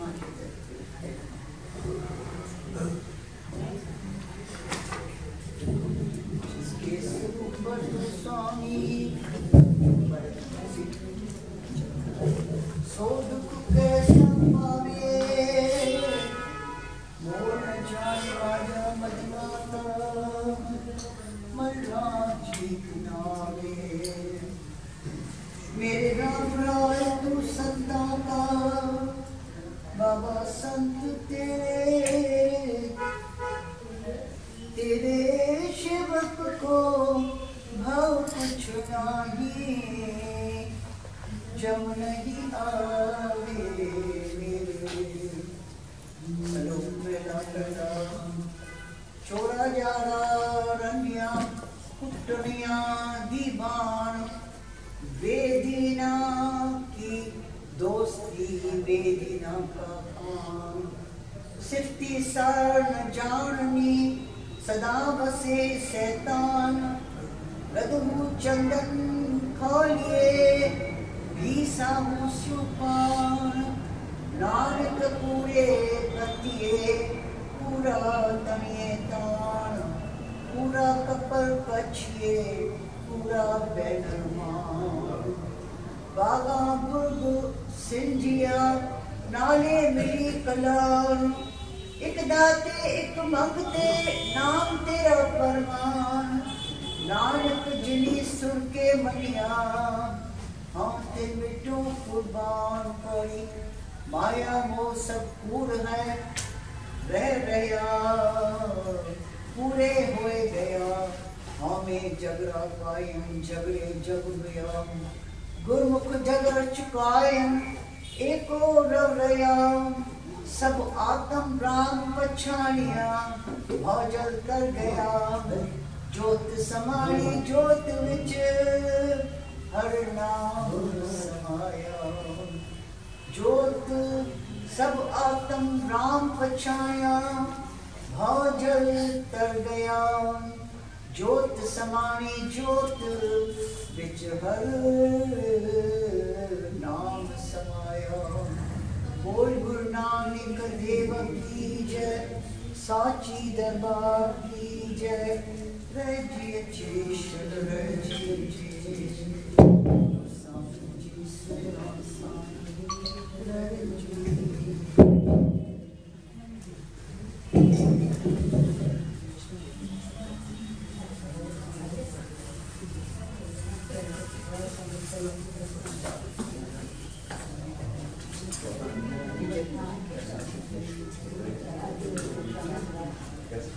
मोर राम राय तू संता शिवक को भाव कुछ जम नहीं आवे चोरा जारा रनिया कुटनिया, दीवान, वेदीना की दोस्ती, वेदीना का काम। सिफ्ती सर जाननी सदा बसे शैतान गदहू चंदन खोलिए सुपान नानक पूरे पतिए पूरा तनिए तान, पूरा कपर पछिए, पूरा बैनर मान बागा बुर्ग सिंजिया नाले मिली कलान एक दाते, एक मंगते, नाम तेरा फरमान। नानक जिनी सुर के मनिया हम ते मिटो कुर्बान कोई। माया मोह सब कूड़ है, रह रहा पूरे होए गया हमें जगरा कायम जगरे जग गया। गुरमुख जगर चुकायम एको रव रया सब आत्म राम पछाणिया भौजल कर गया जोत समाई जोत विच हर नाम समाया। जोत सब आत्म राम पछाया भौजल तर गया जोत समाई जोत विच हर Saçide bar diyecek Recep çişir Recep'ciğim やつ。